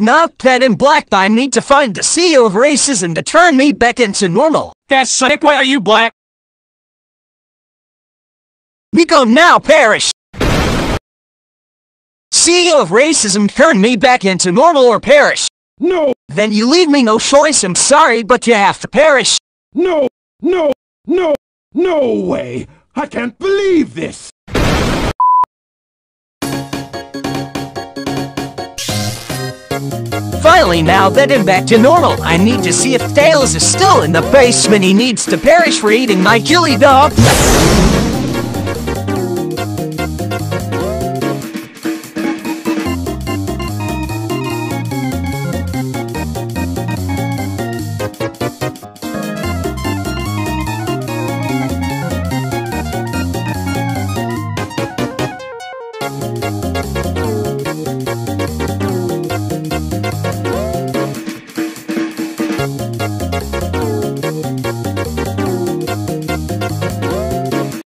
Now that in black, I need to find the CEO of racism to turn me back into normal. That's sick. Why are you black? Become now perish. CEO of racism, turn me back into normal or perish. No, Then you leave me no choice. I'm sorry, but you have to perish. no, no, no, no way! I can't believe this! Finally, now that I'm back to normal, I need to see if Tails is still in the basement. He needs to perish for eating my chili dog.